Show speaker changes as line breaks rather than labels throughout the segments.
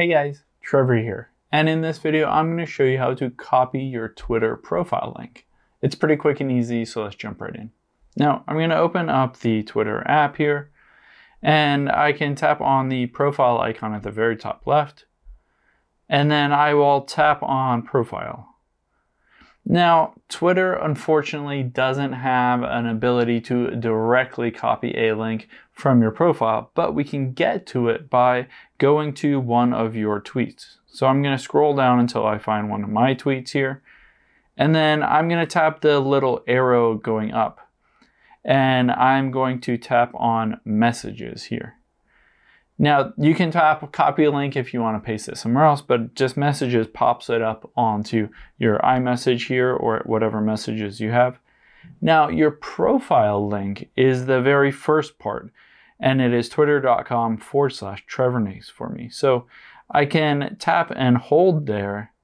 Hey guys, Trevor here. And in this video, I'm going to show you how to copy your Twitter profile link. It's pretty quick and easy, so let's jump right in. Now, I'm going to open up the Twitter app here, and I can tap on the profile icon at the very top left, and then I will tap on profile. Now, Twitter unfortunately doesn't have an ability to directly copy a link from your profile, but we can get to it by going to one of your tweets. So I'm going to scroll down until I find one of my tweets here. And then I'm going to tap the little arrow going up. And I'm going to tap on messages here. Now you can tap copy a link if you want to paste it somewhere else, but just messages pops it up onto your iMessage here or whatever messages you have. Now your profile link is the very first part and it is twitter.com forward slash Trevor Nace for me. So I can tap and hold there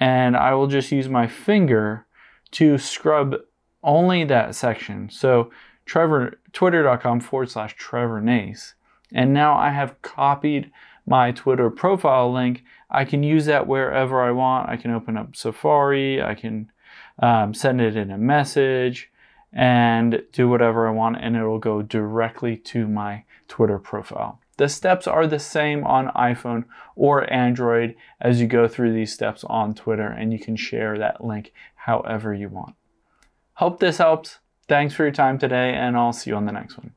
and I will just use my finger to scrub only that section. So Trevor, twitter.com forward slash Trevor Nace. And now I have copied my Twitter profile link. I can use that wherever I want. I can open up Safari, I can um, send it in a message and do whatever I want, and it'll go directly to my Twitter profile. The steps are the same on iPhone or Android as you go through these steps on Twitter, and you can share that link however you want. Hope this helps. Thanks for your time today, and I'll see you on the next one.